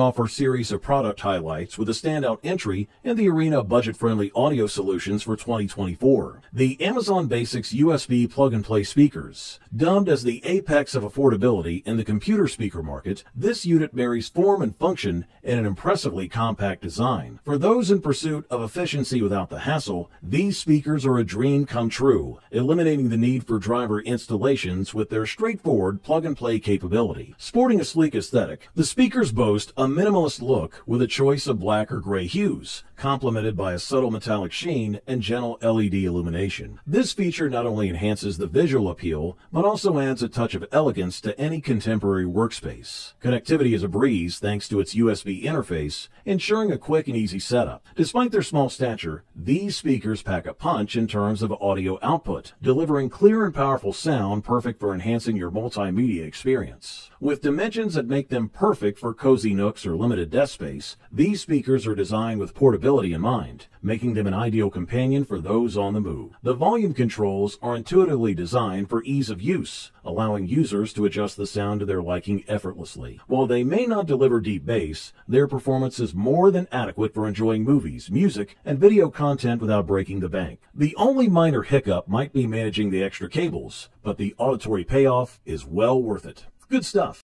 offer series of product highlights with a standout entry in the arena budget-friendly audio solutions for 2024. The Amazon Basics USB plug-and-play speakers. Dubbed as the apex of affordability in the computer speaker market, this unit marries form and function in an impressively compact design. For those in pursuit of efficiency without the hassle, these speakers are a dream come true, eliminating the need for driver installations with their straightforward plug-and-play capability. Sporting a sleek aesthetic, the speakers boast a minimalist look with a choice of black or gray hues, complemented by a subtle metallic sheen and gentle LED illumination. This feature not only enhances the visual appeal, but also adds a touch of elegance to any contemporary workspace. Connectivity is a breeze thanks to its USB interface, ensuring a quick and easy setup. Despite their small stature, these speakers pack a punch in terms of audio output, delivering clear and powerful sound perfect for enhancing your multimedia experience. With dimensions that make them perfect for cozy nooks or limited desk space, these speakers are designed with portability in mind, making them an ideal companion for those on the move. The volume controls are intuitively designed for ease of use, allowing users to adjust the sound to their liking effortlessly. While they may not deliver deep bass, their performance is more than adequate for enjoying movies, music, and video content without breaking the bank. The only minor hiccup might be managing the extra cables, but the auditory payoff is well worth it. Good stuff.